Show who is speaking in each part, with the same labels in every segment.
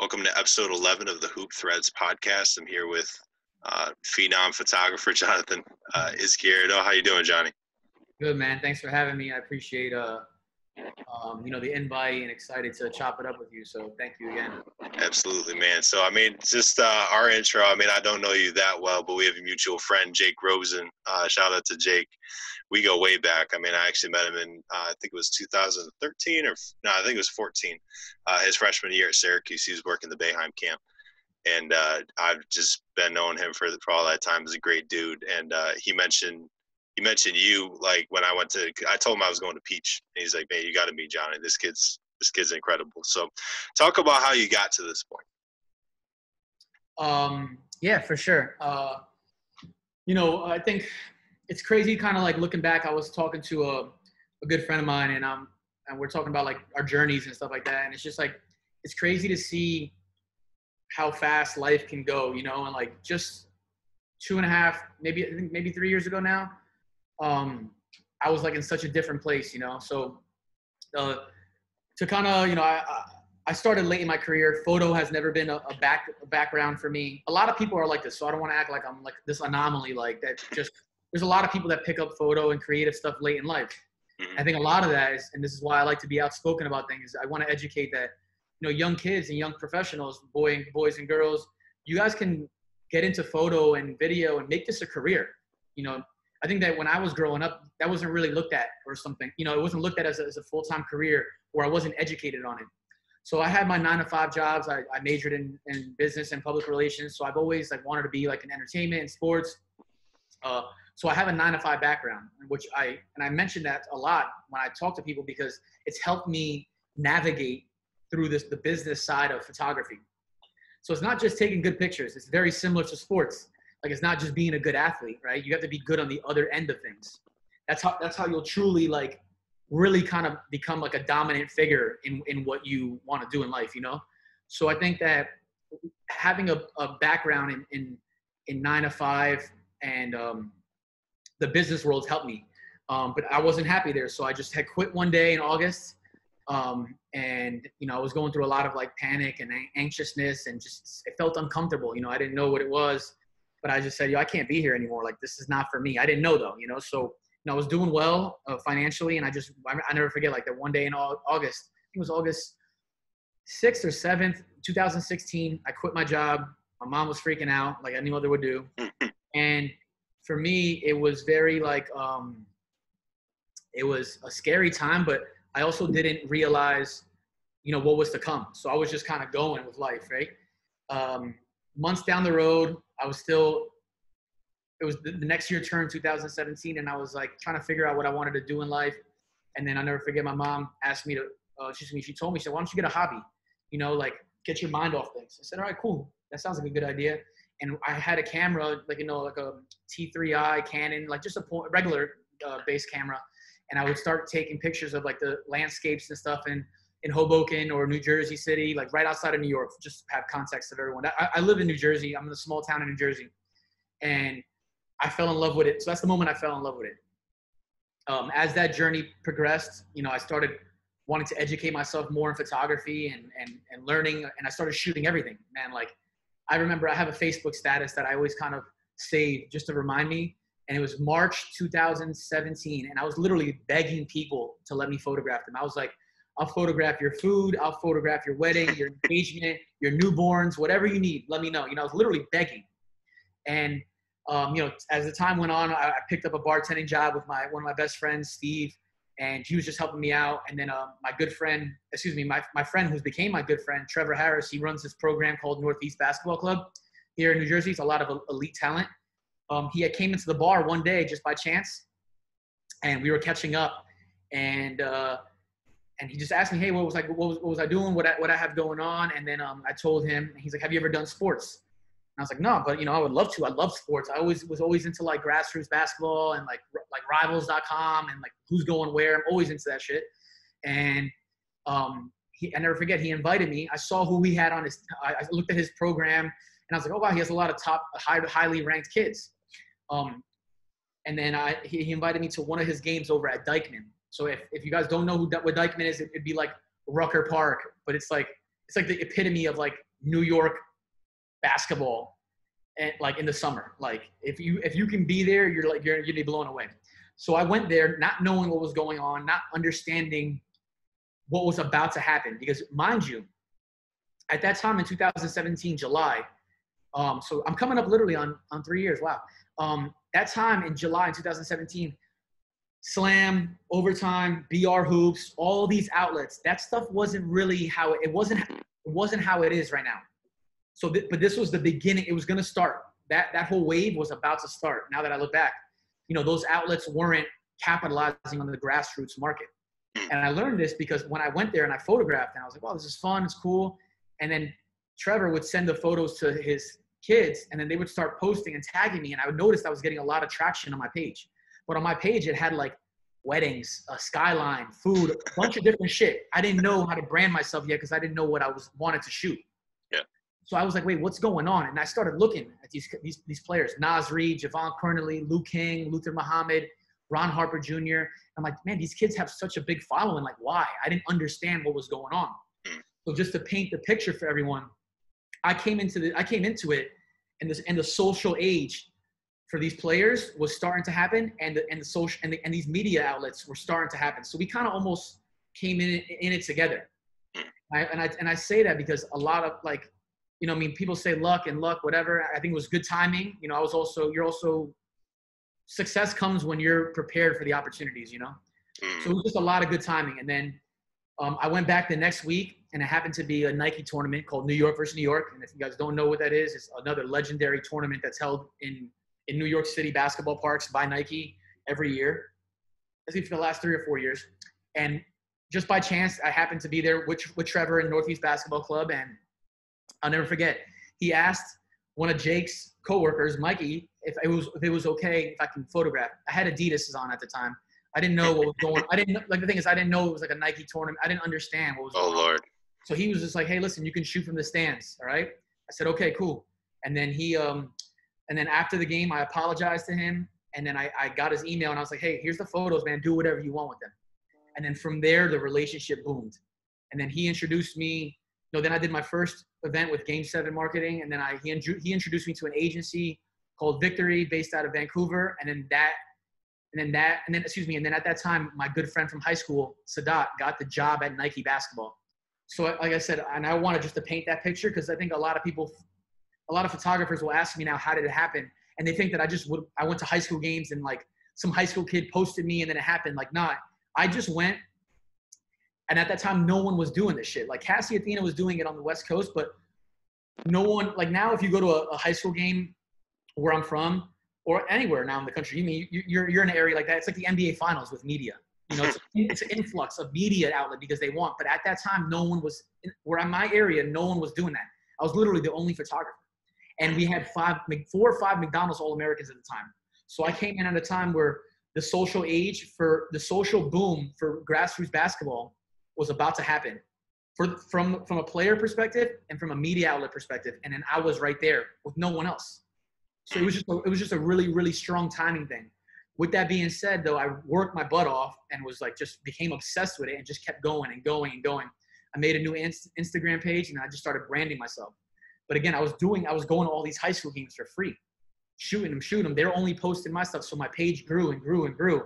Speaker 1: Welcome to episode 11 of the Hoop Threads podcast. I'm here with uh, phenom photographer Jonathan uh, Izquierdo. How you doing, Johnny?
Speaker 2: Good, man. Thanks for having me. I appreciate uh, um, you know the invite and excited to chop it up with you. So thank you again.
Speaker 1: Absolutely, man. So I mean, just uh, our intro. I mean, I don't know you that well, but we have a mutual friend, Jake Rosen. Uh, shout out to Jake. We go way back. I mean, I actually met him in uh, I think it was 2013 or no, I think it was 14. Uh, his freshman year at Syracuse, he was working the Boeheim camp, and uh, I've just been knowing him for for all that time. He's a great dude, and uh, he mentioned he mentioned you like when I went to I told him I was going to Peach and he's like, Man, you gotta meet Johnny. This kid's this kid's incredible. So talk about how you got to this point.
Speaker 2: Um yeah, for sure. Uh you know, I think it's crazy kind of like looking back, I was talking to a, a good friend of mine and um and we're talking about like our journeys and stuff like that. And it's just like it's crazy to see how fast life can go, you know, and like just two and a half, maybe I think maybe three years ago now, um, I was like in such a different place, you know. So uh, to kind of, you know, I, I started late in my career. Photo has never been a, a back a background for me. A lot of people are like this, so I don't want to act like I'm like this anomaly. Like that, just there's a lot of people that pick up photo and creative stuff late in life. Mm-hmm. I think a lot of that is, and this is why I like to be outspoken about things. I want to educate that, you know, young kids and young professionals, boy, and boys and girls, you guys can get into photo and video and make this a career. You know, I think that when I was growing up, that wasn't really looked at or something. You know, it wasn't looked at as a, as a full time career or I wasn't educated on it. So I had my nine to five jobs. I, I majored in, in business and public relations. So I've always like wanted to be like in entertainment and sports. Uh, so I have a nine to five background, which I and I mentioned that a lot when I talk to people because it's helped me navigate through this the business side of photography. So it's not just taking good pictures. It's very similar to sports. Like it's not just being a good athlete, right? You have to be good on the other end of things. That's how that's how you'll truly like really kind of become like a dominant figure in in what you want to do in life, you know? So I think that having a, a background in, in in nine to five and um, the business world helped me. Um, but I wasn't happy there. So I just had quit one day in August. Um, and, you know, I was going through a lot of like panic and anxiousness and just, it felt uncomfortable. You know, I didn't know what it was but I just said, yo, I can't be here anymore. Like this is not for me. I didn't know though, you know. So you know, I was doing well uh, financially, and I just I, I never forget like that one day in August. I think it was August sixth or seventh, 2016. I quit my job. My mom was freaking out, like any mother would do. and for me, it was very like um, it was a scary time, but I also didn't realize, you know, what was to come. So I was just kind of going with life, right? Um, months down the road, I was still, it was the, next year turned 2017, and I was like trying to figure out what I wanted to do in life. And then I'll never forget my mom asked me to, uh, she, she told me, she said, why don't you get a hobby? You know, like get your mind off things. I said, all right, cool. That sounds like a good idea. And I had a camera, like, you know, like a T3i Canon, like just a regular uh, base camera. And I would start taking pictures of like the landscapes and stuff. And in Hoboken or New Jersey City, like right outside of New York, just have context of everyone. I, I live in New Jersey. I'm in a small town in New Jersey, and I fell in love with it. So that's the moment I fell in love with it. Um, as that journey progressed, you know, I started wanting to educate myself more in photography and and and learning, and I started shooting everything. Man, like I remember I have a Facebook status that I always kind of save just to remind me. And it was March 2017, and I was literally begging people to let me photograph them. I was like, I'll photograph your food. I'll photograph your wedding, your engagement, your newborns, whatever you need. Let me know. You know, I was literally begging. And um, you know, as the time went on, I, I, picked up a bartending job with my one of my best friends, Steve, and he was just helping me out. And then uh, my good friend, excuse me, my my friend who's became my good friend, Trevor Harris, he runs this program called Northeast Basketball Club here in New Jersey. It's a lot of elite talent. Um, he had came into the bar one day just by chance, and we were catching up, and uh, and he just asked me, hey, what was like, what was, what was I doing? What I, what I have going on? And then um, I told him, he's like, have you ever done sports? And I was like, no, but you know, I would love to. I love sports. I always was always into like grassroots basketball and like like Rivals.com and like who's going where. I'm always into that shit. And um, he, I never forget, he invited me. I saw who he had on his. I, I looked at his program and I was like, oh wow, he has a lot of top, high, highly ranked kids. Um, and then I, he, he invited me to one of his games over at Dyckman. So if, if you guys don't know who what Dyckman is, it, would be like Rucker Park, but it's like it's like the epitome of like New York basketball and like in the summer. Like if you if you can be there, you're like you're gonna be blown away. So I went there not knowing what was going on, not understanding what was about to happen. Because mind you, at that time in 2017, July, um, so I'm coming up literally on on three years. Wow. Um, that time in July in 2017, Slam, Overtime, BR Hoops, all these outlets, that stuff wasn't really how it, it wasn't it wasn't how it is right now. So, th- but this was the beginning. It was going to start. That that whole wave was about to start. Now that I look back, you know, those outlets weren't capitalizing on the grassroots market. And I learned this because when I went there and I photographed, and I was like, "Wow, this is fun. It's cool." And then Trevor would send the photos to his kids, and then they would start posting and tagging me, and I would notice I was getting a lot of traction on my page. But on my page, it had like weddings, a skyline, food, a bunch of different shit. I didn't know how to brand myself yet because I didn't know what I was wanted to shoot.
Speaker 1: Yeah.
Speaker 2: So I was like, wait, what's going on? And I started looking at these these, these players: Naz Reid, Jahvon Quinerly, Luke King, Luther Muhammad, Ron Harper Jr. I'm like, man, these kids have such a big following. Like, why? I didn't understand what was going on. Hmm. So just to paint the picture for everyone, I came into the I came into it, and this and the social age for these players was starting to happen, and the and the social and, the, and these media outlets were starting to happen. So we kind of almost came in in it together. I, and I and I say that because a lot of like, you know, I mean, people say luck and luck, whatever. I think it was good timing. You know, I was also you're also success comes when you're prepared for the opportunities. You know, so it was just a lot of good timing. And then um, I went back the next week, and it happened to be a Nike tournament called New York versus New York. And if you guys don't know what that is, it's another legendary tournament that's held in in New York City basketball parks by Nike every year. I think for the last three or four years. And just by chance, I happened to be there with, with Trevor in Northeast Basketball Club, and I'll never forget. He asked one of Jake's coworkers, Mikey, if it was if it was okay if I can photograph. I had Adidas's on at the time. I didn't know what was going. I didn't like the thing is I didn't know it was like a Nike tournament. I didn't understand what was.
Speaker 1: Oh
Speaker 2: going on.
Speaker 1: Lord.
Speaker 2: So he was just like, "Hey, listen, you can shoot from the stands, all right?" I said, "Okay, cool." And then he, um, and then after the game, I apologized to him, and then I, I got his email, and I was like, "Hey, here's the photos, man. Do whatever you want with them." And then from there, the relationship boomed. And then he introduced me. No, then I did my first event with Game Seven Marketing, and then I he, he introduced me to an agency called Victory, based out of Vancouver, and then that and then that, and then excuse me, and then at that time, my good friend from high school, Sadat, got the job at Nike basketball. So, like I said, and I wanted just to paint that picture because I think a lot of people, a lot of photographers will ask me now, how did it happen? And they think that I just would, I went to high school games and like some high school kid posted me and then it happened. Like, not. I just went, and at that time, no one was doing this shit. Like Cassy Athena was doing it on the West Coast, but no one. Like now, if you go to a, a high school game where I'm from, or anywhere now in the country. You mean you, you're you're in an area like that? It's like the NBA Finals with media. You know, it's, it's an influx of media outlet because they want. But at that time, no one was. Where in my area, no one was doing that. I was literally the only photographer, and we had five, four or five McDonald's All Americans at the time. So I came in at a time where the social age for the social boom for grassroots basketball was about to happen, for from from a player perspective and from a media outlet perspective. And then I was right there with no one else. So it was just a, it was just a really really strong timing thing. With that being said, though, I worked my butt off and was like just became obsessed with it and just kept going and going and going. I made a new inst- Instagram page and I just started branding myself. But again, I was doing I was going to all these high school games for free, shooting them, shooting them. They're only posting my stuff, so my page grew and grew and grew.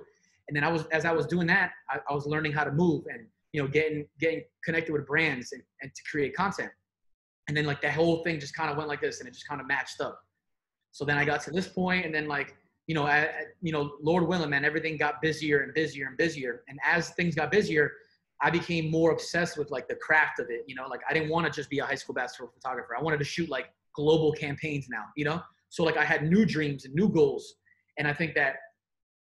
Speaker 2: And then I was as I was doing that, I, I was learning how to move and you know getting getting connected with brands and, and to create content. And then like that whole thing just kind of went like this and it just kind of matched up. So then I got to this point, and then like you know, I, you know, Lord willing, man, everything got busier and busier and busier. And as things got busier, I became more obsessed with like the craft of it. You know, like I didn't want to just be a high school basketball photographer. I wanted to shoot like global campaigns now. You know, so like I had new dreams and new goals, and I think that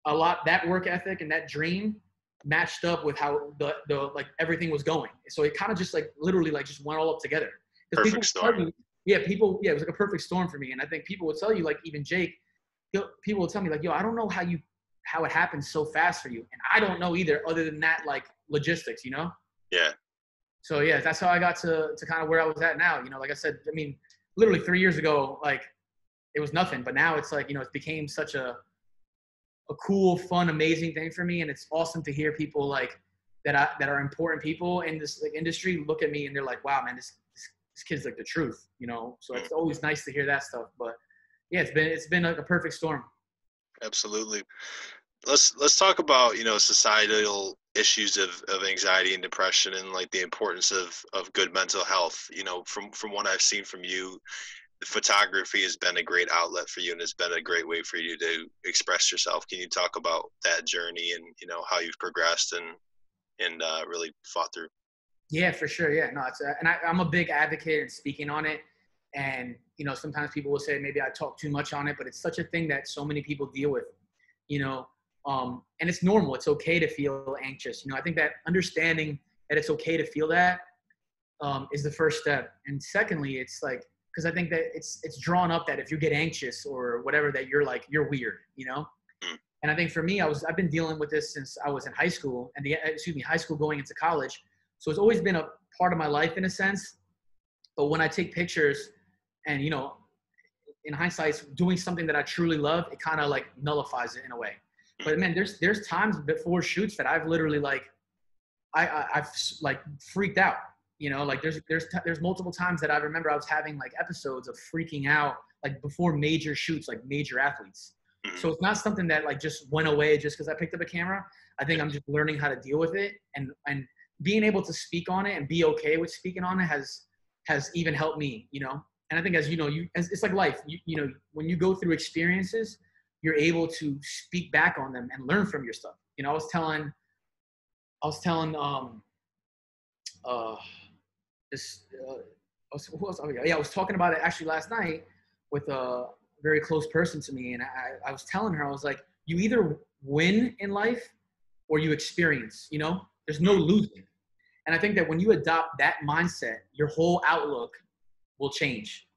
Speaker 2: a lot that work ethic and that dream matched up with how the the like everything was going. So it kind of just like literally like just went all up together.
Speaker 1: Perfect storm.
Speaker 2: yeah, people. Yeah, it was like a perfect storm for me, and I think people would tell you like even Jake people would tell me like, yo, I don't know how you how it happened so fast for you, and I don't know either, other than that like logistics, you know.
Speaker 1: Yeah.
Speaker 2: So yeah, that's how I got to to kind of where I was at now. You know, like I said, I mean, literally three years ago, like it was nothing, but now it's like you know, it became such a a cool, fun, amazing thing for me, and it's awesome to hear people like that I, that are important people in this like, industry look at me and they're like, wow, man, this, this this kid's like the truth, you know. So it's mm. always nice to hear that stuff. But yeah, it's been it's been like a perfect storm.
Speaker 1: Absolutely. Let's let's talk about you know societal issues of, of anxiety and depression and like the importance of, of good mental health. You know from from what i've seen from you the photography has been a great outlet for you and it's been a great way for you to express yourself. Can you talk about that journey and you know how you've progressed and and uh, really fought through?
Speaker 2: Yeah for sure. Yeah no it's a, and I, i'm a big advocate in speaking on it and you know sometimes people will say maybe i talk too much on it but it's such a thing that so many people deal with you know um, and it's normal. It's okay to feel anxious you know. I think that understanding that it's okay to feel that um, is the first step. And secondly it's like because i think that it's it's drawn up that if you get anxious or whatever that you're like you're weird you know?
Speaker 1: Mm.
Speaker 2: and i think for me i was i've been dealing with this since i was in high school and the excuse me high school going into college. So it's always been a part of my life in a sense. But when i take pictures and you know in hindsight doing something that i truly love it kind of like nullifies it in a way. But man there's there's times before shoots that i've literally like i, I i've like freaked out you know? Like there's there's t- there's multiple times that i remember i was having like episodes of freaking out like before major shoots like major athletes.
Speaker 1: Mhm.
Speaker 2: so it's not something that like just went away just because i picked up a camera. I think i'm just learning how to deal with it and and being able to speak on it and be okay with speaking on it has has even helped me you know and i think as you know you as, it's like life you, you know when you go through experiences you're able to speak back on them and learn from your stuff you know i was telling i was telling um uh this uh, was, who else? Oh, yeah, yeah, I was talking about it actually last night with a very close person to me, and I, I was telling her, I was like, you either win in life or you experience. You know, there's no losing, and I think that when you adopt that mindset, your whole outlook will change.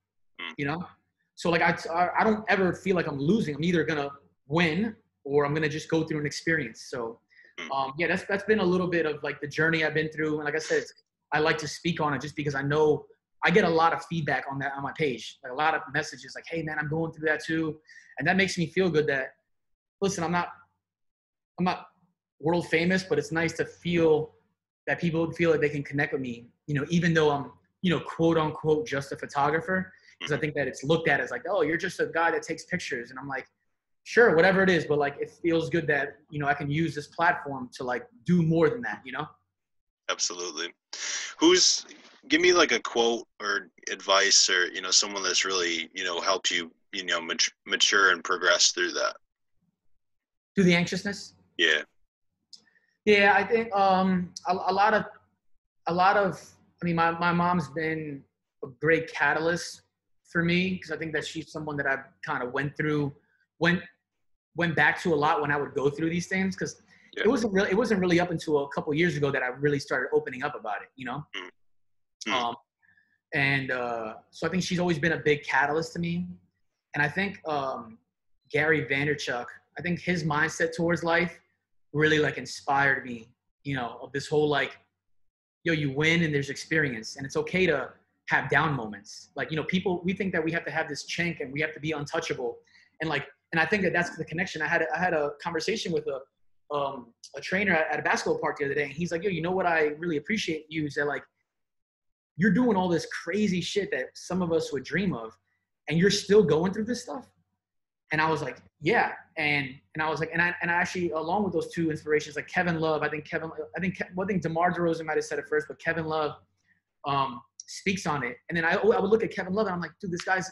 Speaker 1: Mm.
Speaker 2: You know, so like I, I don't ever feel like I'm losing. I'm either gonna win or I'm gonna just go through an experience. So,
Speaker 1: Mm.
Speaker 2: um, yeah, that's that's been a little bit of like the journey I've been through, and like I said, I like to speak on it just because I know I get a lot of feedback on that on my page, like a lot of messages like, "Hey, man, I'm going through that too," and that makes me feel good. That listen, I'm not, I'm not world famous, but it's nice to feel that people feel like they can connect with me. You know, even though I'm, you know, quote unquote, just a photographer, because I think that it's looked at as like, "Oh, you're just a guy that takes pictures," and I'm like, sure, whatever it is, but like it feels good that you know I can use this platform to like do more than that. You know.
Speaker 1: absolutely who's give me like a quote or advice or you know someone that's really you know helped you you know mat- mature and progress through that
Speaker 2: through the anxiousness
Speaker 1: yeah
Speaker 2: yeah i think um a, a lot of a lot of i mean my, my mom's been a great catalyst for me because i think that she's someone that i've kind of went through went went back to a lot when i would go through these things because
Speaker 1: Yeah.
Speaker 2: it wasn't really it wasn't really up until a couple years ago that i really started opening up about it you know
Speaker 1: Mm.
Speaker 2: um and uh so i think she's always been a big catalyst to me and i think um gary vaynerchuk i think his mindset towards life really like inspired me you know of this whole like yo you win and there's experience. And it's okay to have down moments. Like you know people we think that we have to have this chink and we have to be untouchable. And like and i think that that's the connection. I had i had a conversation with a um a trainer at, at a basketball park the other day and he's like yo you know what i really appreciate you is that like you're doing all this crazy shit that some of us would dream of and you're still going through this stuff and i was like yeah. And and i was like and i and I actually along with those two inspirations like kevin love i think kevin i think one thing demar DeRozan might have said it first but kevin love um speaks on it. And then i, I would look at kevin love and i'm like dude this guy's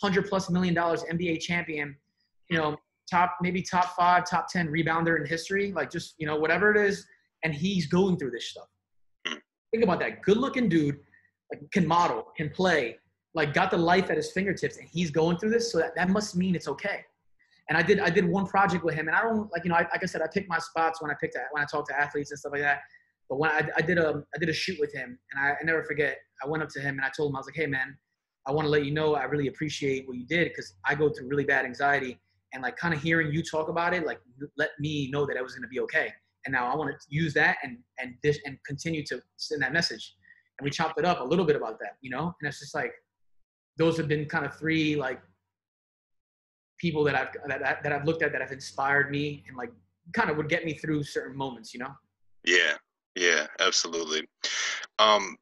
Speaker 2: 100 plus million dollars nba champion you know top maybe top five top 10 rebounder in history like just you know whatever it is. And he's going through this stuff. Think about that. Good looking dude like can model can play like got the life at his fingertips and he's going through this so that, that must mean it's okay. And i did i did one project with him and i don't like you know I, like i said i pick my spots when i picked that, when i talk to athletes and stuff like that. But when I, I did a i did a shoot with him and I, I never forget i went up to him and i told him i was like hey man i want to let you know i really appreciate what you did because i go through really bad anxiety and like kind of hearing you talk about it like let me know that it was going to be okay. And now i want to use that and and dish and continue to send that message. And we chopped it up a little bit about that you know? And it's just like those have been kind of three like people that I've that, that I've looked at that have inspired me and like kind of would get me through certain moments, you know.
Speaker 1: Yeah, yeah, absolutely. Um,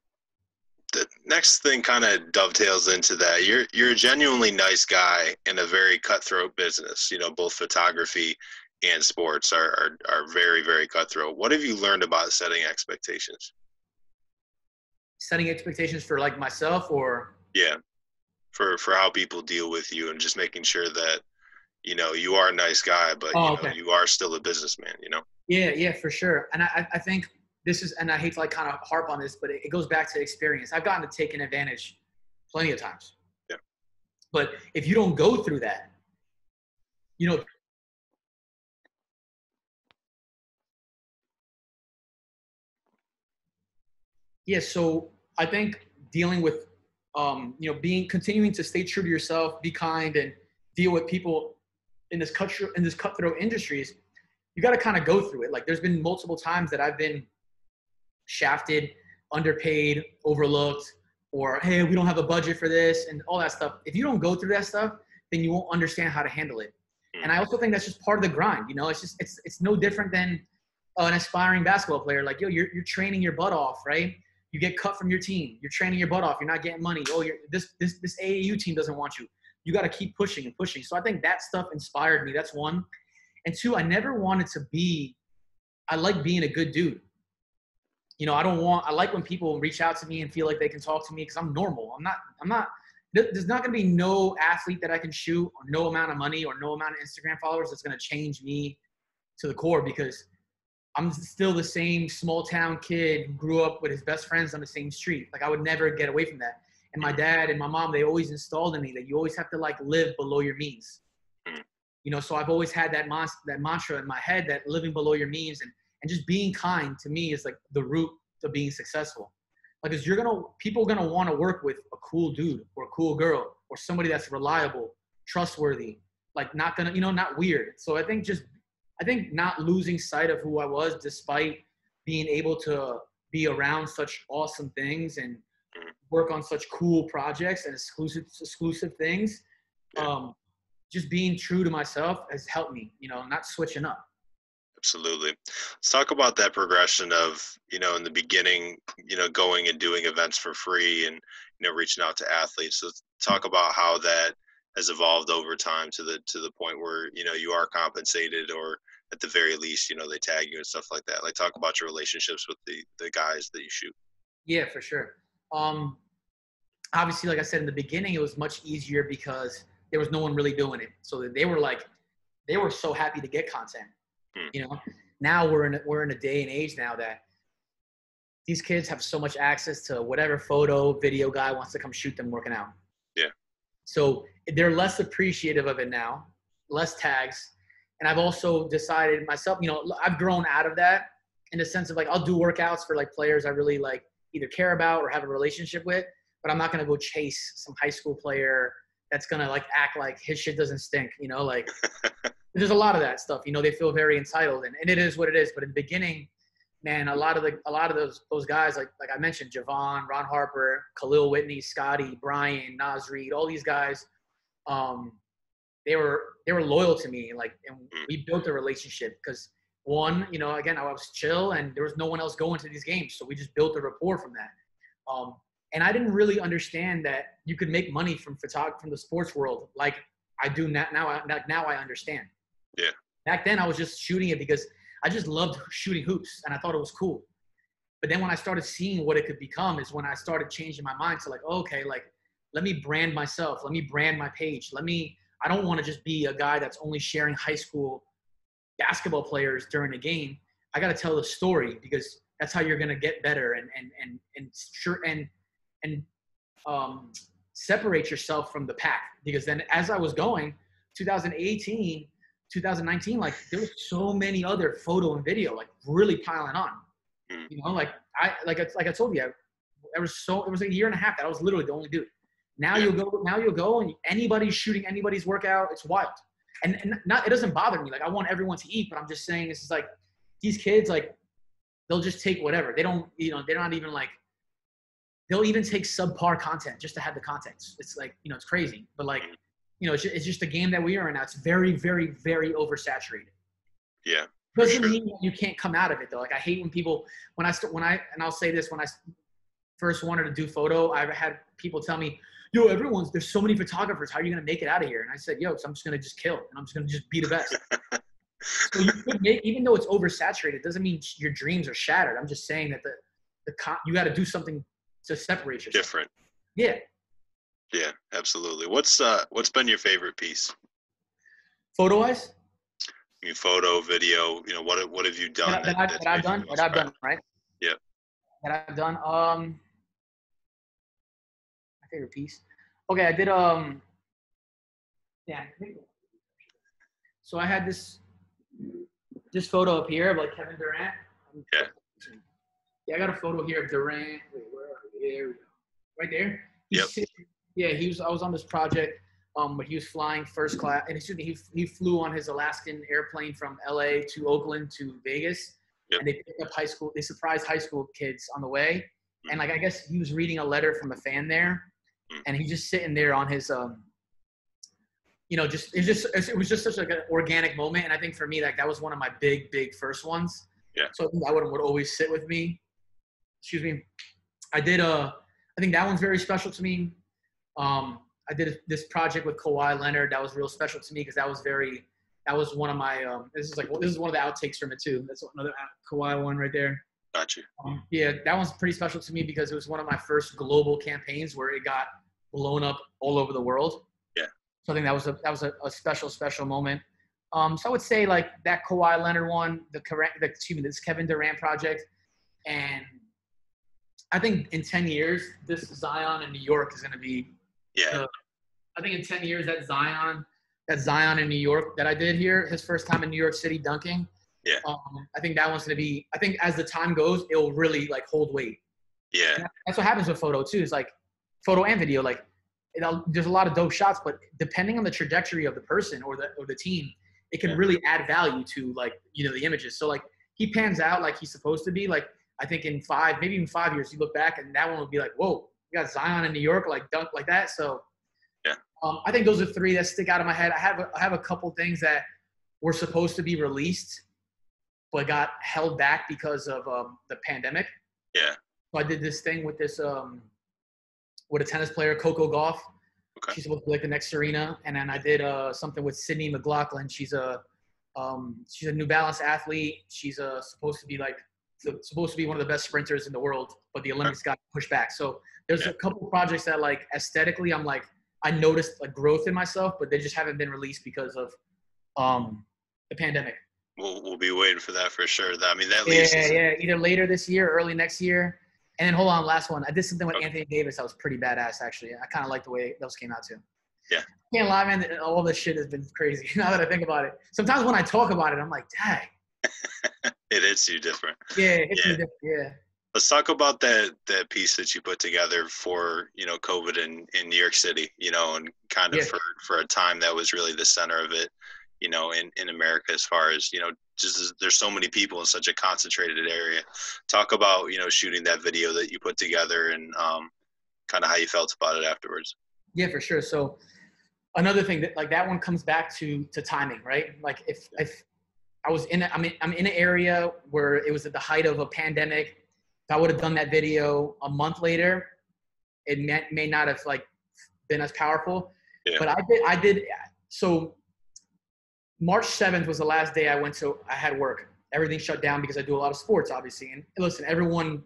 Speaker 1: the next thing kind of dovetails into that. You're you're a genuinely nice guy in a very cutthroat business. You know, both photography and sports are, are, are very very cutthroat. What have you learned about setting expectations?
Speaker 2: Setting expectations for like myself or
Speaker 1: yeah, for for how people deal with you and just making sure that you know you are a nice guy, but oh, you, know, okay. you are still a businessman. You know.
Speaker 2: Yeah, yeah, for sure. And I I think this is, and I hate to like kind of harp on this, but it, it goes back to experience. I've gotten to take an advantage plenty of times.
Speaker 1: Yeah.
Speaker 2: But if you don't go through that, you know, yeah. So I think dealing with, um, you know, being continuing to stay true to yourself, be kind, and deal with people in this cut in this cutthroat industries. You got to kind of go through it. Like, there's been multiple times that I've been shafted, underpaid, overlooked, or hey, we don't have a budget for this and all that stuff. If you don't go through that stuff, then you won't understand how to handle it. And I also think that's just part of the grind. You know, it's just it's it's no different than an aspiring basketball player. Like yo, you're you're training your butt off, right? You get cut from your team. You're training your butt off. You're not getting money. Oh, you're this this this AAU team doesn't want you. You got to keep pushing and pushing. So I think that stuff inspired me. That's one. And two, I never wanted to be. I like being a good dude you know, I don't want, I like when people reach out to me and feel like they can talk to me because I'm normal. I'm not, I'm not, there's not going to be no athlete that I can shoot or no amount of money or no amount of Instagram followers that's going to change me to the core because I'm still the same small town kid grew up with his best friends on the same street. Like I would never get away from that. And my dad and my mom, they always installed in me that you always have to like live below your means. Hmm. You know, so I've always had that mon- that mantra in my head that living below your means and and just being kind to me is like the root to being successful. Like, cause you're gonna people are gonna want to work with a cool dude or a cool girl or somebody that's reliable, trustworthy, like not gonna, you know, not weird. So I think just, I think not losing sight of who I was, despite being able to be around such awesome things and work on such cool projects and exclusive exclusive things. Um, just being true to myself has helped me, you know, not switching up.
Speaker 1: Absolutely. Let's talk about that progression of, you know, in the beginning, you know, going and doing events for free and, you know, reaching out to athletes. So talk about how that has evolved over time to the to the point where, you know, you are compensated or at the very least, you know, they tag you and stuff like that. Like talk about your relationships with the the guys that you shoot.
Speaker 2: Yeah, for sure. Um obviously like I said in the beginning it was much easier because there was no one really doing it. So they were like they were so happy to get content Hmm. You know, now we're in we're in a day and age now that these kids have so much access to whatever photo, video guy wants to come shoot them working out.
Speaker 1: Yeah.
Speaker 2: So they're less appreciative of it now, less tags. And I've also decided myself, you know, I've grown out of that in the sense of like I'll do workouts for like players I really like either care about or have a relationship with, but I'm not gonna go chase some high school player that's gonna like act like his shit doesn't stink, you know, like there's a lot of that stuff. You know, they feel very entitled, and, and it is what it is. But in the beginning, man, a lot of the a lot of those those guys, like like I mentioned, Jahvon, Ron Harper, Khalil Whitney, Scotty, Brian, Naz Reid, all these guys, um, they were they were loyal to me, like, and we built a relationship because one, you know, again, I was chill, and there was no one else going to these games, so we just built a rapport from that. Um, and I didn't really understand that you could make money from photog- from the sports world like I do now. Now I, now I understand.
Speaker 1: Yeah.
Speaker 2: Back then, I was just shooting it because I just loved shooting hoops and I thought it was cool. But then when I started seeing what it could become, is when I started changing my mind to like, oh, okay, like let me brand myself, let me brand my page, let me. I don't want to just be a guy that's only sharing high school basketball players during a game. I got to tell the story because that's how you're gonna get better and and and and sure and and um, separate yourself from the pack. Because then, as I was going, 2018 2019, like there was so many other photo and video, like really piling on. Hmm. You know, like I like I, like I told you, there was so it was a year and a half that I was literally the only dude. Now you'll go, now you'll go, and anybody's shooting anybody's workout. It's wild, and, and not it doesn't bother me. Like I want everyone to eat, but I'm just saying this is like these kids like they'll just take whatever. They don't, you know, they're not even like they'll even take subpar content just to have the content. It's like you know, it's crazy, but like you know, it's just, it's just a game that we are in now. It's very, very, very oversaturated.
Speaker 1: Yeah.
Speaker 2: Doesn't sure. mean you can't come out of it though. Like I hate when people when I start when I and I'll say this when I first wanted to do photo, I've had people tell me, "Yo, everyone's there's so many photographers. How are you gonna make it out of here?" And I said, "Yo, so I'm just gonna just kill, and I'm just gonna just be the best." so you could make, even though it's oversaturated, doesn't mean your dreams are shattered. I'm just saying that the the you got to do something to separate yourself.
Speaker 1: Different.
Speaker 2: Yeah.
Speaker 1: Yeah, absolutely. What's uh what's been your favorite piece?
Speaker 2: Photo wise.
Speaker 1: I mean, photo, video. You know, what what have you done?
Speaker 2: That, that, I, that I've done. That I've done. Right.
Speaker 1: Yeah.
Speaker 2: That I've done. Um. Favorite piece. Okay, I did. Um. Yeah. So I had this this photo up here of like Kevin Durant.
Speaker 1: Yeah.
Speaker 2: Yeah, I got a photo here of Durant. Wait, where are we? There we go. Right there.
Speaker 1: Yep.
Speaker 2: Yeah, he was. I was on this project, um, but he was flying first class, and excuse me, he he flew on his Alaskan airplane from L.A. to Oakland to Vegas,
Speaker 1: Yep.
Speaker 2: and they picked up high school. They surprised high school kids on the way, and like I guess he was reading a letter from a fan there. And he's just sitting there on his um. You know, just it's just it was just such like an organic moment, and I think for me, like that was one of my big, big first ones.
Speaker 1: Yeah.
Speaker 2: So I think that one would always sit with me. Excuse me. I did uh I think that one's very special to me. Um, I did this project with Kawhi Leonard. That was real special to me because that was very, that was one of my, um, this is like, this is one of the outtakes from it too. That's another out- Kawhi one right there.
Speaker 1: Gotcha.
Speaker 2: Um, yeah, that one's pretty special to me because it was one of my first global campaigns where it got blown up all over the world.
Speaker 1: Yeah.
Speaker 2: So I think that was a, that was a, a special, special moment. Um, so I would say like that Kawhi Leonard one, the correct, the, excuse me, this Kevin Durant project, and I think in 10 years, this Zion in New York is going to be
Speaker 1: Yeah.
Speaker 2: Uh, I think in 10 years that Zion, that Zion in New York that I did here, his first time in New York City dunking.
Speaker 1: Yeah.
Speaker 2: Um, I think that one's gonna be. I think as the time goes, it will really like hold weight.
Speaker 1: Yeah.
Speaker 2: And that's what happens with photo too. Is like photo and video. Like you know, there's a lot of dope shots, but depending on the trajectory of the person or the or the team, it can
Speaker 1: Yeah.
Speaker 2: really add value to like you know the images. So like he pans out like he's supposed to be. Like I think in five, maybe even five years, you look back and that one would be like, whoa, you got Zion in New York, like dunk like that. So
Speaker 1: Yeah.
Speaker 2: um, I think those are three that stick out of my head. I have a, I have a couple things that were supposed to be released, but got held back because of um, the pandemic.
Speaker 1: Yeah.
Speaker 2: So I did this thing with this um, with a tennis player, Coco Gauff.
Speaker 1: Okay.
Speaker 2: She's supposed to be like the next Serena, and then I did uh, something with Sydney McLaughlin. She's a um, she's a New Balance athlete. She's uh, supposed to be like supposed to be one of the best sprinters in the world, but the Olympics got pushed back. So there's
Speaker 1: Yeah.
Speaker 2: a couple projects that like aesthetically, I'm like I noticed a growth in myself, but they just haven't been released because of um, the pandemic.
Speaker 1: We'll we'll be waiting for that for sure. That I mean that
Speaker 2: Yeah,
Speaker 1: leaves.
Speaker 2: yeah, either later this year or early next year. And then hold on, last one. I did something with
Speaker 1: Okay.
Speaker 2: Anthony Davis that was pretty badass actually. I kind of like the way those came out too.
Speaker 1: Yeah.
Speaker 2: Can't lie, man. All this shit has been crazy. Now that I think about it, sometimes when I talk about it, I'm like, dang.
Speaker 1: It hits you different.
Speaker 2: Yeah,
Speaker 1: Yeah.
Speaker 2: different. yeah.
Speaker 1: Let's talk about that that piece that you put together for you know COVID in in New York City. You know, and kind of
Speaker 2: Yeah.
Speaker 1: for for a time that was really the center of it. You know, in in America, as far as you know, just there's so many people in such a concentrated area. Talk about you know shooting that video that you put together and um, kind of how you felt about it afterwards.
Speaker 2: Yeah, for sure. So another thing that like that one comes back to to timing, right? Like if if I was in a, I mean I'm in an area where it was at the height of a pandemic, if I would have done that video a month later, it may, may not have like been as powerful.
Speaker 1: Yeah.
Speaker 2: But I did I did so March 7th was the last day I went to I had work. Everything shut down because I do a lot of sports obviously. And listen, everyone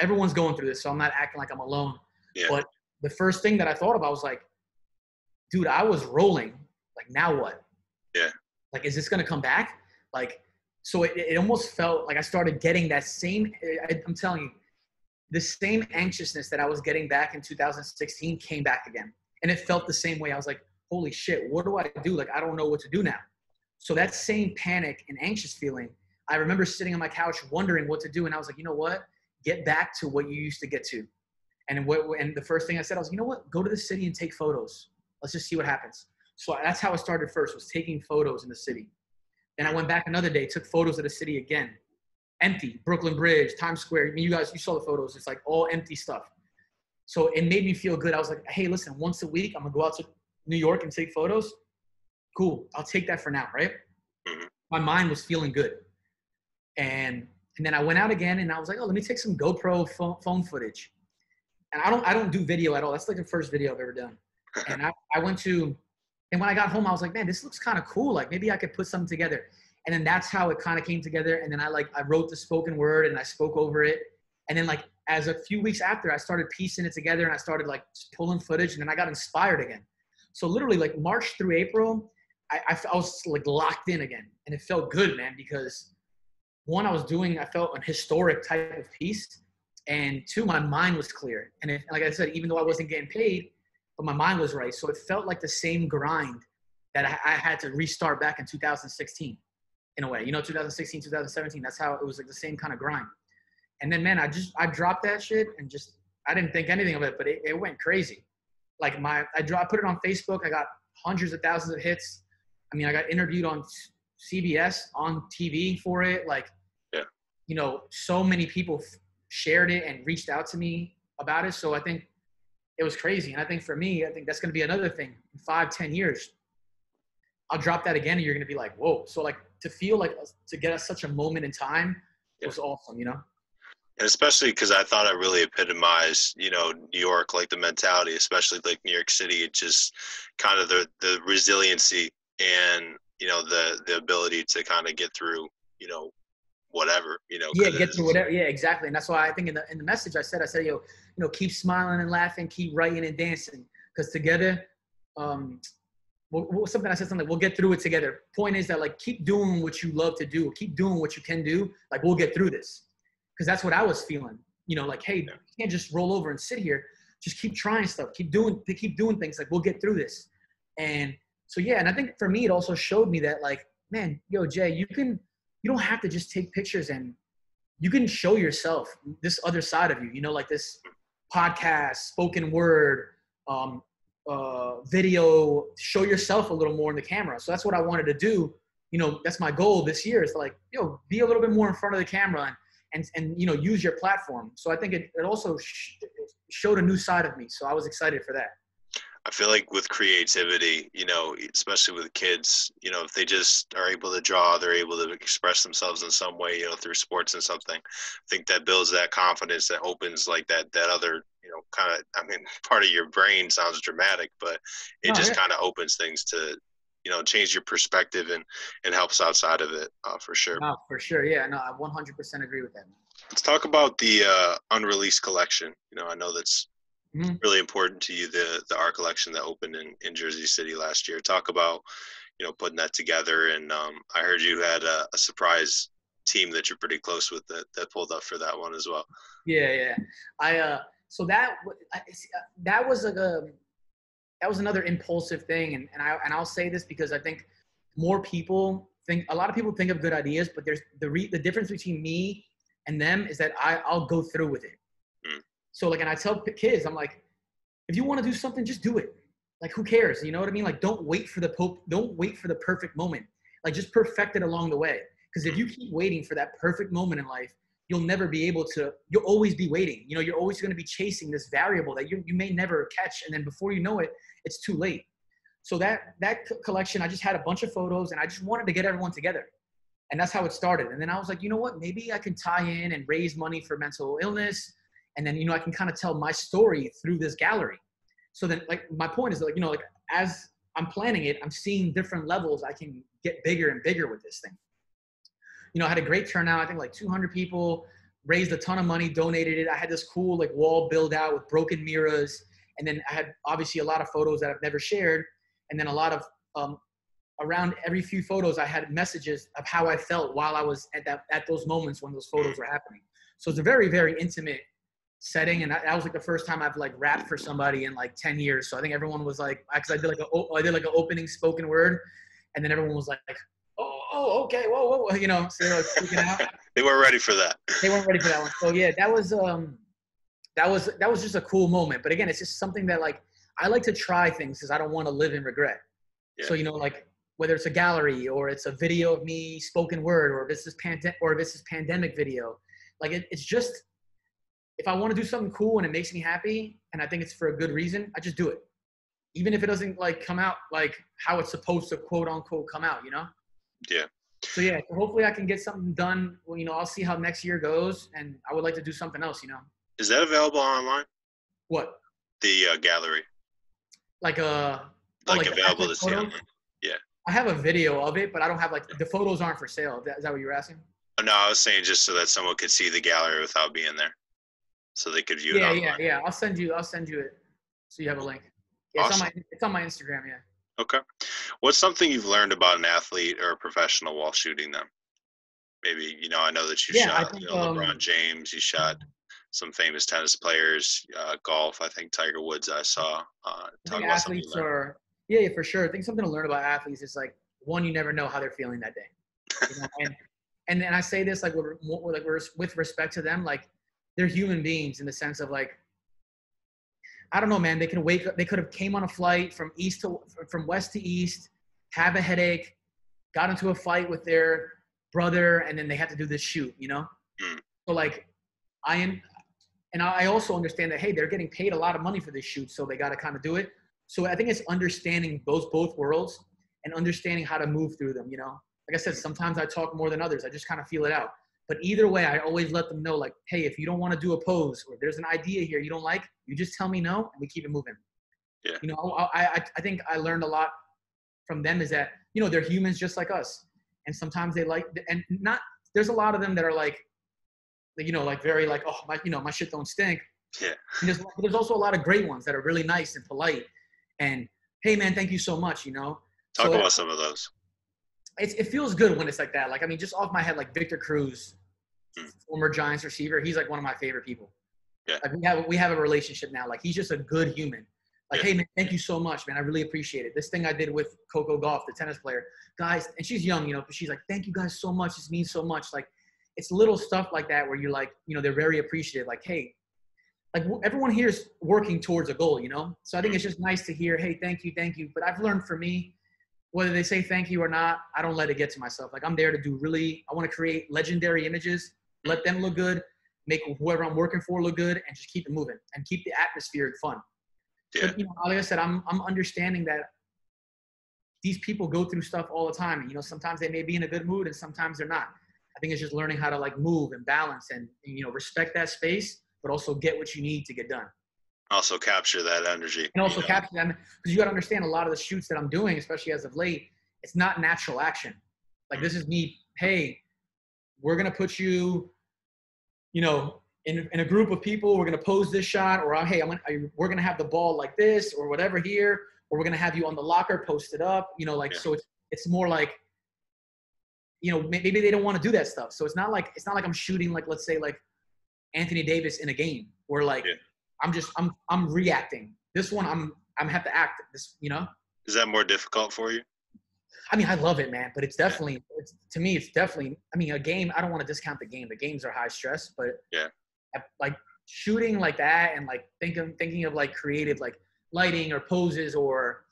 Speaker 2: everyone's going through this, so I'm not acting like I'm alone.
Speaker 1: Yeah.
Speaker 2: But the first thing that I thought about was like, dude, I was rolling. Like, now what?
Speaker 1: Yeah.
Speaker 2: Like, is this gonna come back? Like, so it, it almost felt like I started getting that same. I, I'm telling you, the same anxiousness that I was getting back in 2016 came back again, and it felt the same way. I was like, holy shit, what do I do? Like, I don't know what to do now. So that same panic and anxious feeling, I remember sitting on my couch wondering what to do, and I was like, you know what? Get back to what you used to get to. And what and the first thing I said, I was, you know what? Go to the city and take photos. Let's just see what happens. So that's how I started first, was taking photos in the city. Then I went back another day, took photos of the city again. Empty, Brooklyn Bridge, Times Square. I mean, you guys, you saw the photos. It's like all empty stuff. So it made me feel good. I was like, hey, listen, once a week, I'm gonna go out to New York and take photos. Cool. I'll take that for now, right?
Speaker 1: Mhm.
Speaker 2: My mind was feeling good. And and then I went out again and I was like, oh, let me take some GoPro phone, phone footage. and I don't I don't do video at all. That's like the first video I've ever done. And I, I went to and when I got home, I was like, man, this looks kind of cool. Like maybe I could put something together. And then that's how it kind of came together. And then I like I wrote the spoken word and I spoke over it. And then like as a few weeks after, I started piecing it together and I started like pulling footage and then I got inspired again. So literally like March through April, I, I, I was like locked in again, and it felt good, man, because one, I was doing, I felt an historic type of piece, and two, my mind was clear. And if, like I said, even though I wasn't getting paid, but my mind was right. So it felt like the same grind that I, I had to restart back in 2016 in a way, you know, 2016, 2017, that's how it was like the same kind of grind. And then, man, I just, I dropped that shit and just, I didn't think anything of it, but it, it went crazy. Like my, I dropped, put it on Facebook. I got hundreds of thousands of hits. I mean, I got interviewed on CBS on TV for it. Like,
Speaker 1: yeah.
Speaker 2: you know, so many people f- shared it and reached out to me about it. So I think it was crazy. And I think for me, I think that's going to be another thing in five, ten years. I'll drop that again, and you're going to be like, whoa. So like to feel like uh, to get us such a moment in time it was awesome, you know.
Speaker 1: And especially because I thought I really epitomized, you know, New York, like the mentality, especially like New York City. It just kind of the the resiliency and you know the the ability to kind of get through you know whatever you know
Speaker 2: yeah get through whatever yeah exactly and that's why i think in the in the message i said i said yo you know keep smiling and laughing keep writing and dancing because together um well, something i said something like we'll get through it together point is that like keep doing what you love to do keep doing what you can do like we'll get through this because that's what i was feeling. You know like hey you can't just roll over and sit here. Just keep trying stuff. Keep doing keep doing things like we'll get through this. And so yeah, and I think for me it also showed me that like, man, yo, Jay, you can you don't have to just take pictures and you can show yourself this other side of you, you know, like this podcast, spoken word, um, uh, video, show yourself a little more in the camera. So that's what I wanted to do. You know, that's my goal this year is to like, yo, be a little bit more in front of the camera and, and, and you know, use your platform. So I think it, it also sh- showed a new side of me. So I was excited for that.
Speaker 1: I feel like with creativity, you know, especially with kids, you know, if they just are able to draw, they're able to express themselves in some way, you know, through sports and something. I think that builds that confidence that opens like that that other, you know, kind of. I mean, part of your brain sounds dramatic, but it just yeah. kind of opens things to, you know, change your perspective and and helps outside of it uh, for sure.
Speaker 2: No, for sure, yeah, no, I 100% agree with that.
Speaker 1: Let's talk about the uh, unreleased collection. You know, I know that's mm-hmm. really important to you the the art collection that opened in, in Jersey City last year. Talk about you know putting that together, and um, I heard you had a, a, surprise team that you're pretty close with that that pulled up for that one as well.
Speaker 2: Yeah, yeah. I uh, so that uh, that was like a that was another impulsive thing, and and I and I'll say this because I think more people think a lot of people think of good ideas, but there's the re, the difference between me and them is that I I'll go through with it. Hmm. So like, and I tell kids, I'm like, if you want to do something, just do it. Like, who cares? You know what I mean? Like, don't wait for the pope. Don't wait for the perfect moment. Like, just perfect it along the way. Because if hmm. you keep waiting for that perfect moment in life, you'll never be able to. You'll always be waiting. You know, you're always going to be chasing this variable that you you may never catch, and then before you know it, it's too late. So that that collection, I just had a bunch of photos, and I just wanted to get everyone together, and that's how it started. And then I was like, you know what? Maybe I can tie in and raise money for mental illness and then you know i can kind of tell my story through this gallery so then like my point is like you know like as i'm planning it i'm seeing different levels i can get bigger and bigger with this thing you know i had a great turnout i think like 200 people raised a ton of money donated it i had this cool like wall build out with broken mirrors and then i had obviously a lot of photos that i've never shared and then a lot of um, around every few photos i had messages of how i felt while i was at that at those moments when those photos were happening so it's a very very intimate setting and that, was like the first time I've like rapped for somebody in like 10 years. So I think everyone was like, because I did like a, I did like an opening spoken word and then everyone was like, oh, okay, whoa, whoa, you know, so they were like freaking out.
Speaker 1: they weren't ready for that.
Speaker 2: They weren't ready for that one. So yeah, that was, um, that was, that was just a cool moment. But again, it's just something that like, I like to try things because I don't want to live in regret. Yeah. So, you know, like whether it's a gallery or it's a video of me spoken word or this is pandemic or this is pandemic video, like it, it's just, if I want to do something cool and it makes me happy and I think it's for a good reason, I just do it. Even if it doesn't like come out like how it's supposed to quote unquote come out, you know?
Speaker 1: Yeah.
Speaker 2: So yeah, hopefully I can get something done. Well, you know, I'll see how next year goes and I would like to do something else, you know.
Speaker 1: Is that available online?
Speaker 2: What?
Speaker 1: The uh, gallery,
Speaker 2: Like a oh,
Speaker 1: like,
Speaker 2: the
Speaker 1: available to see. online.
Speaker 2: I have a video of it, but I don't have like the photos aren't for sale. Is that what you were asking?
Speaker 1: Oh, no, I was saying just so that someone could see the gallery without being there, so they could view it
Speaker 2: Yeah,
Speaker 1: online.
Speaker 2: yeah, yeah. I'll send you. I'll send you it, so you have a link. Yeah, it's on my it's on my Instagram. Yeah.
Speaker 1: Okay. What's something you've learned about an athlete or a professional while shooting them? Maybe you know I know that you
Speaker 2: Yeah,
Speaker 1: shot
Speaker 2: think,
Speaker 1: you know, LeBron
Speaker 2: um,
Speaker 1: James. You shot some famous tennis players, uh, golf. I think Tiger Woods. I saw. Uh,
Speaker 2: I
Speaker 1: talk
Speaker 2: think
Speaker 1: about something.
Speaker 2: athletes are yeah, yeah, for sure. I think something to learn about athletes is like one, you never know how they're feeling that day. You know? and and and I say this like with, like with respect to them, like they're human beings in the sense of like I don't know, man. They could wake up. They could have came on a flight from east to from west to east, have a headache, got into a fight with their brother, and then they had to do this shoot. You know.
Speaker 1: Mm.
Speaker 2: So like, I am, and I also understand that hey, they're getting paid a lot of money for this shoot, so they got to kind of do it. So I think it's understanding both both worlds and understanding how to move through them. You know, like I said, sometimes I talk more than others. I just kind of feel it out. But either way, I always let them know, like, hey, if you don't want to do a pose or there's an idea here you don't like, you just tell me no, and we keep it moving.
Speaker 1: Yeah.
Speaker 2: You know, I, I, I think I learned a lot from them is that you know they're humans just like us, and sometimes they like and not. There's a lot of them that are like, you know, like very like, oh my, you know, my shit don't stink.
Speaker 1: Yeah.
Speaker 2: And there's there's also a lot of great ones that are really nice and polite, and hey man, thank you so much. You know.
Speaker 1: Talk
Speaker 2: So-
Speaker 1: about some of those.
Speaker 2: It's, it feels good when it's like that. Like, I mean, just off my head, like Victor Cruz, former Giants receiver, he's like one of my favorite people.
Speaker 1: Yeah.
Speaker 2: Like we have we have a relationship now. Like he's just a good human. Like,
Speaker 1: Yeah.
Speaker 2: hey man, thank you so much, man. I really appreciate it. This thing I did with Coco Gauff, the tennis player, guys, and she's young, you know, but she's like, thank you guys so much. This means so much. Like, it's little stuff like that where you're like, you know, they're very appreciative. Like, hey, like everyone here is working towards a goal, you know. So I think mm. it's just nice to hear, hey, thank you, thank you. But I've learned for me, whether they say thank you or not, I don't let it get to myself. Like I'm there to do really, I want to create legendary images, let them look good, make whoever I'm working for look good, and just keep it moving and keep the atmosphere fun.
Speaker 1: Yeah.
Speaker 2: But you know, like I said, I'm I'm understanding that these people go through stuff all the time. And, you know, sometimes they may be in a good mood and sometimes they're not. I think it's just learning how to like move and balance and, and you know respect that space, but also get what you need to get done
Speaker 1: Also capture that energy.
Speaker 2: and also
Speaker 1: you know?
Speaker 2: capture them because you got to understand a lot of the shoots that I'm doing, especially as of late, it's not natural action. Like this mm. is me. Hey, we're gonna put you, you know, in, in a group of people. We're gonna pose this shot, or hey, I'm gonna, I- we're gonna have the ball like this, or whatever here, or we're gonna have you on the locker posted up. You know, like
Speaker 1: Yeah.
Speaker 2: so it's it's more like, you know, maybe they don't want to do that stuff. So it's not like it's not like I'm shooting like let's say like Anthony Davis in a game where like
Speaker 1: Yeah.
Speaker 2: I'm just I'm I'm reacting. This one I'm I'm have to act. This you know.
Speaker 1: Is that more difficult for you?
Speaker 2: I mean, I love it, man. But it's definitely it's to me. It's definitely. I mean, a game. I don't want to discount the game. The games are high stress, but
Speaker 1: Yeah.
Speaker 2: Like shooting like that and like thinking thinking of like creative like lighting or poses or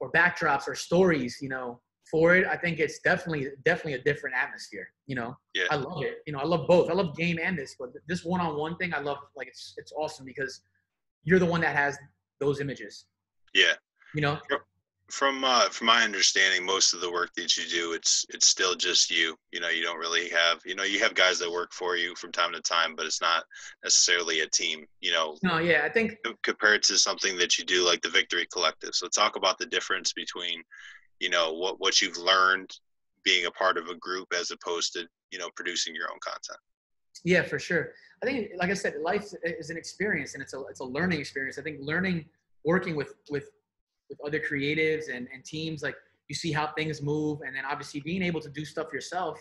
Speaker 2: or backdrops or stories. You know, for it, I think it's definitely definitely a different atmosphere. You know,
Speaker 1: Yeah.
Speaker 2: I love it. You know, I love both. I love game and this, but this one on one thing, I love. Like it's it's awesome because you're the one that has those images.
Speaker 1: Yeah.
Speaker 2: You know.
Speaker 1: From uh, from my understanding, most of the work that you do, it's it's still just you. You know, you don't really have. You know, you have guys that work for you from time to time, but it's not necessarily a team. You know,
Speaker 2: No, yeah, I think
Speaker 1: compared to something that you do like the Victory Collective. So talk about the difference between, you know, what what you've learned being a part of a group as opposed to you know producing your own content.
Speaker 2: Yeah, for sure. I think, like I said, life is an experience, and it's a it's a learning experience. I think learning, working with with with other creatives and and teams, like you see how things move, and then obviously being able to do stuff yourself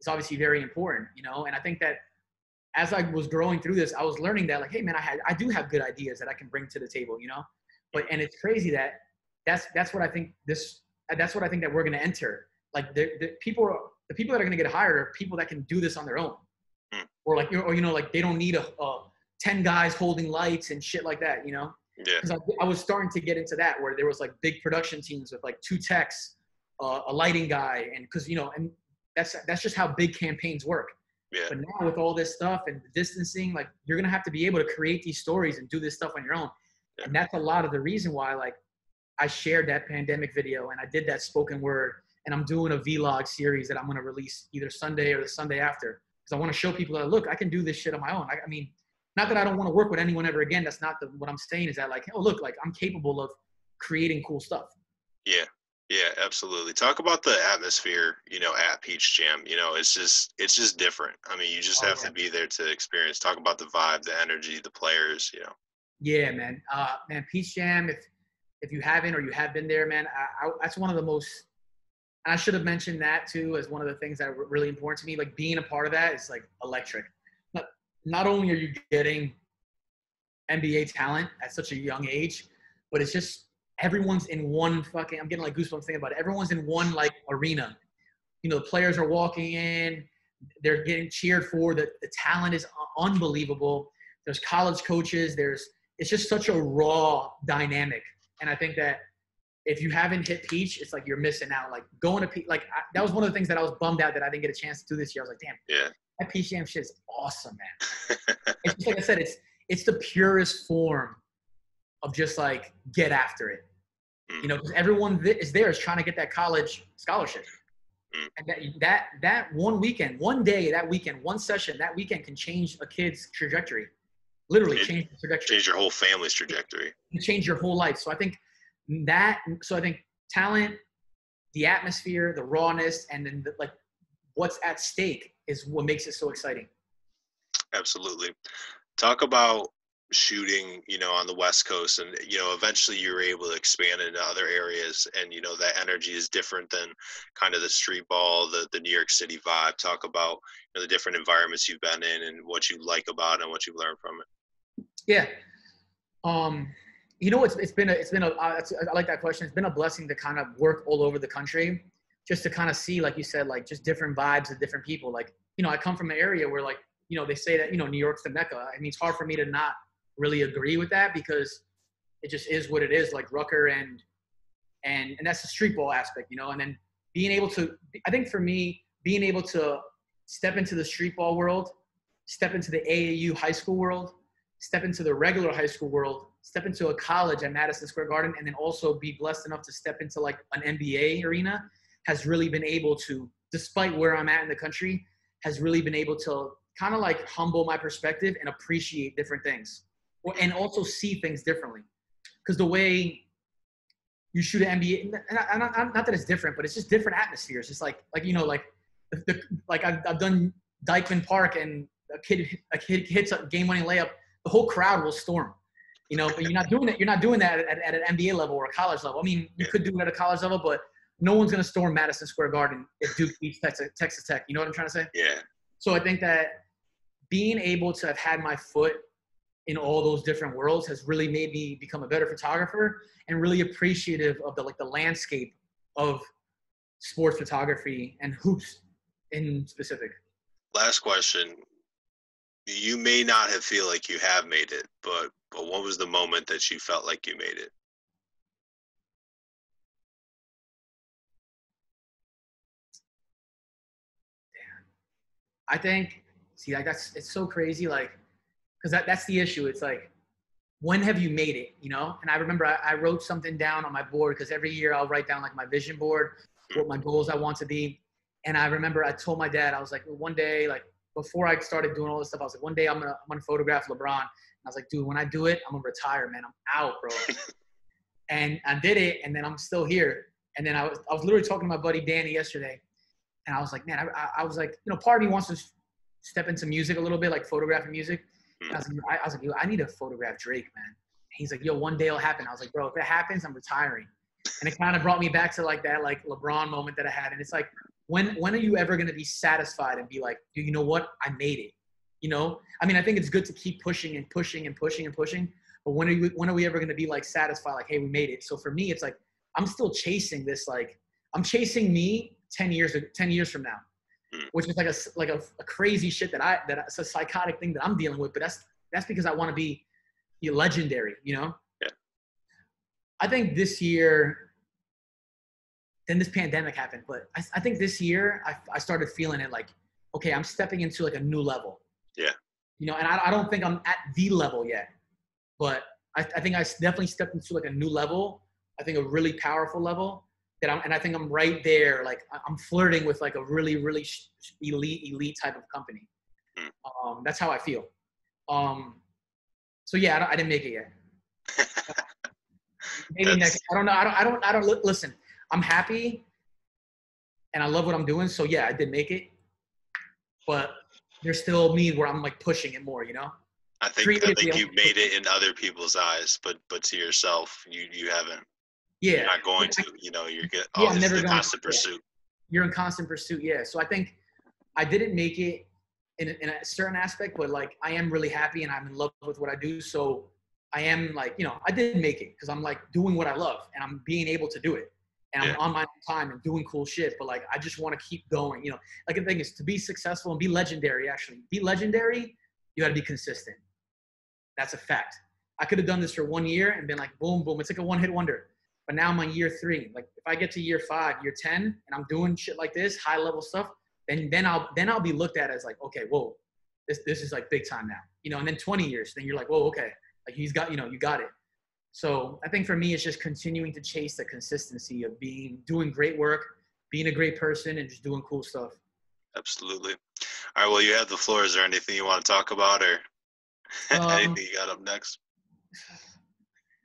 Speaker 2: is obviously very important, you know. And I think that as I was growing through this, I was learning that, like, hey, man, I had I do have good ideas that I can bring to the table, you know. But and it's crazy that that's that's what I think this that's what I think that we're gonna enter. Like the, the people are, the people that are gonna get hired are people that can do this on their own
Speaker 1: Hmm.
Speaker 2: or like or you know like they don't need a, a 10 guys holding lights and shit like that you know
Speaker 1: Yeah.
Speaker 2: because I, I was starting to get into that where there was like big production teams with like two techs uh, a lighting guy and because you know and that's that's just how big campaigns work
Speaker 1: Yeah.
Speaker 2: but now with all this stuff and distancing like you're gonna have to be able to create these stories and do this stuff on your own
Speaker 1: Yeah.
Speaker 2: and that's a lot of the reason why like i shared that pandemic video and i did that spoken word and i'm doing a vlog series that i'm gonna release either sunday or the sunday after because I want to show people that look, I can do this shit on my own. I, I mean, not that I don't want to work with anyone ever again. That's not the, what I'm saying. Is that like, oh look, like I'm capable of creating cool stuff.
Speaker 1: Yeah, yeah, absolutely. Talk about the atmosphere, you know, at Peach Jam. You know, it's just it's just different. I mean, you just oh, have yeah. to be there to experience. Talk about the vibe, the energy, the players. You know.
Speaker 2: Yeah, man. Uh, man, Peach Jam. If if you haven't or you have been there, man, I, I, that's one of the most. I should have mentioned that too as one of the things that are really important to me. Like being a part of that is like electric. Not not only are you getting NBA talent at such a young age, but it's just everyone's in one fucking i'm getting like goosebumps thinking about it everyone's in one like arena you know the players are walking in they're getting cheered for the, the talent is unbelievable there's college coaches there's it's just such a raw dynamic and i think that if you haven't hit peach it's like you're missing out like going to peach like I, that was one of the things that i was bummed out that i didn't get a chance to do this year i was like damn
Speaker 1: yeah
Speaker 2: that peach jam shit is awesome man it's just like i said it's it's the purest form of just like get after it you know, because everyone that is there is trying to get that college scholarship. Mm. And that, that that one weekend, one day, that weekend, one session, that weekend can change a kid's trajectory. Literally it, change the trajectory.
Speaker 1: Change your whole family's trajectory.
Speaker 2: You change your whole life. So I think that. So I think talent, the atmosphere, the rawness, and then the, like what's at stake is what makes it so exciting.
Speaker 1: Absolutely. Talk about shooting you know on the west coast and you know eventually you're able to expand into other areas and you know that energy is different than kind of the street ball the, the new york city vibe talk about you know, the different environments you've been in and what you like about it and what you've learned from it
Speaker 2: yeah. Um you know it's, it's been a it's been a I like that question. It's been a blessing to kind of work all over the country just to kind of see like you said like just different vibes of different people. Like you know i come from an area where like you know they say that you know new york's the mecca. I mean it's hard for me to not really agree with that because it just is what it is, like Rucker and and and that's the street ball aspect, you know. And then being able to, I think for me, being able to step into the street ball world, step into the AAU high school world, step into the regular high school world, step into a college at Madison Square Garden, and then also be blessed enough to step into like an NBA arena has really been able to, despite where I'm at in the country, has really been able to kind of like humble my perspective and appreciate different things and also see things differently. Because the way you shoot an NBA, not, that it's different, but it's just different atmospheres. It's like, like you know, like the, like I've, I've done Dyckman Park, and a kid a kid hits a game-winning layup, the whole crowd will storm. You know, but you're not doing it. You're not doing that at, at, an NBA level or a college level. I mean, you could do it at a college level, but no one's gonna storm Madison Square Garden if Duke beats Texas, Texas Tech. You know what I'm trying to say?
Speaker 1: Yeah.
Speaker 2: So I think that being able to have had my foot in all those different worlds has really made me become a better photographer and really appreciative of the like the landscape of sports photography and hoops in specific.
Speaker 1: Last question. You may not have feel like you have made it, but but what was the moment that you felt like you made it?
Speaker 2: I think see like that's it's so crazy like because that, that's the issue. It's like, when have you made it? You know? And I remember I, I wrote something down on my board because every year I'll write down like my vision board, what my goals I want to be. And I remember I told my dad, I was like, one day, like before I started doing all this stuff, I was like, one day I'm gonna I'm gonna photograph LeBron. And I was like, dude, when I do it, I'm gonna retire, man. I'm out, bro. and I did it, and then I'm still here. And then I was I was literally talking to my buddy Danny yesterday, and I was like, man, I, I was like, you know, part of me wants to step into music a little bit, like photographing music. I was, like, I, I was like, yo, I need to photograph Drake, man. He's like, yo, one day it'll happen. I was like, bro, if it happens, I'm retiring. And it kind of brought me back to like that like LeBron moment that I had. And it's like, when when are you ever gonna be satisfied and be like, dude, you know what? I made it. You know? I mean, I think it's good to keep pushing and pushing and pushing and pushing. But when are you when are we ever gonna be like satisfied, like, hey, we made it? So for me, it's like I'm still chasing this, like, I'm chasing me 10 years 10 years from now. Mm. which is like a like a, a, crazy shit that I that it's a psychotic thing that I'm dealing with. But that's that's because I want to be legendary, you know.
Speaker 1: Yeah.
Speaker 2: I think this year, then this pandemic happened, but I, I think this year I, I started feeling it like, okay, I'm stepping into like a new level.
Speaker 1: Yeah.
Speaker 2: You know, and I, I don't think I'm at the level yet, but I, I think I definitely stepped into like a new level. I think a really powerful level that I'm, and I think I'm right there. Like I'm flirting with like a really, really elite, elite type of company. Hmm. Um, that's how I feel. Um, so yeah, I, don't, I didn't make it yet. Maybe next. I don't know. I don't. I don't. I don't. Listen, I'm happy, and I love what I'm doing. So yeah, I did make it, but there's still me where I'm like pushing it more. You know.
Speaker 1: I think I think you made it in other people's eyes, but but to yourself, you you haven't.
Speaker 2: Yeah.
Speaker 1: You're not going to. You know, you're get. Oh, yeah, I'm never going constant pursuit.
Speaker 2: You're in constant pursuit. Yeah. So I think I didn't make it in a, in a certain aspect, but like I am really happy and I'm in love with what I do. So I am like, you know, I didn't make it because I'm like doing what I love and I'm being able to do it. And yeah. I'm on my own time and doing cool shit. But like, I just want to keep going. You know, like the thing is to be successful and be legendary, actually, be legendary, you got to be consistent. That's a fact. I could have done this for one year and been like, boom, boom. It's like a one hit wonder. But now I'm on year three. Like, if I get to year five, year 10, and I'm doing shit like this, high level stuff, then, then I'll, then I'll be looked at as like, okay, whoa, this, this is like big time now. You know, and then 20 years, then you're like, whoa, okay like he's got, you know, you got it. So I think for me, it's just continuing to chase the consistency of being, doing great work, being a great person, and just doing cool stuff.
Speaker 1: Absolutely. All right. Well, you have the floor. Is there anything you want to talk about, or um, anything you got up next?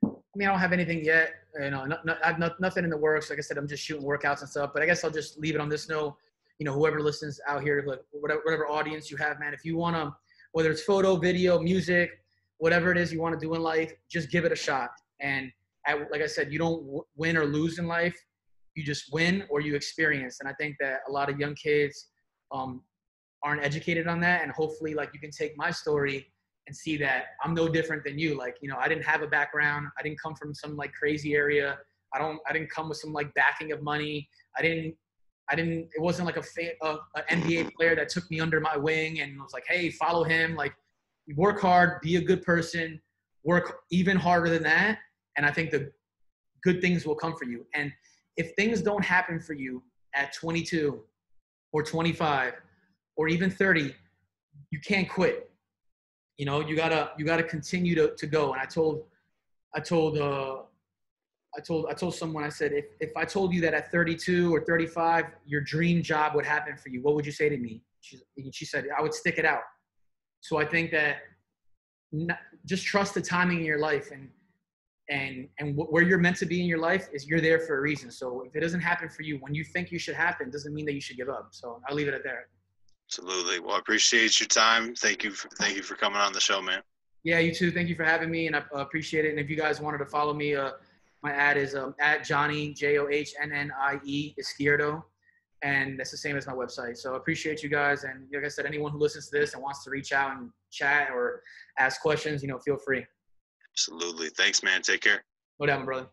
Speaker 2: I mean, I don't have anything yet. You know, not, not, I've not, nothing in the works. Like I said, I'm just shooting workouts and stuff. But I guess I'll just leave it on this note. You know, whoever listens out here, like whatever, whatever audience you have, man, if you want to, whether it's photo, video, music, whatever it is you want to do in life, just give it a shot. And like I said, you don't w- win or lose in life. You just win or you experience. And I think that a lot of young kids um, aren't educated on that. And hopefully, like you can take my story and see that I'm no different than you. Like, you know, I didn't have a background. I didn't come from some like crazy area. I don't. I didn't come with some like backing of money. I didn't. I didn't. It wasn't like a, a, a NBA player that took me under my wing and was like, "Hey, follow him." Like, work hard, be a good person, work even harder than that, and I think the good things will come for you. And if things don't happen for you at 22 or 25 or even 30, you can't quit. You know, you gotta you gotta continue to, to go. And I told I told uh I told I told someone I said if if I told you that at 32 or 35 your dream job would happen for you, what would you say to me? She, she said I would stick it out. So I think that not, just trust the timing in your life and and and where you're meant to be in your life is you're there for a reason. So if it doesn't happen for you when you think you should happen, doesn't mean that you should give up. So I'll leave it at there.
Speaker 1: Absolutely. Well, I appreciate your time. Thank you. For, thank you for coming on the show, man.
Speaker 2: Yeah, you too. Thank you for having me, and I appreciate it. And if you guys wanted to follow me, uh, my ad is um, at Johnnie J O H N N I E Izquierdo and that's the same as my website. So I appreciate you guys, and like I said, anyone who listens to this and wants to reach out and chat or ask questions, you know, feel free.
Speaker 1: Absolutely. Thanks, man. Take care.
Speaker 2: No doubt, brother.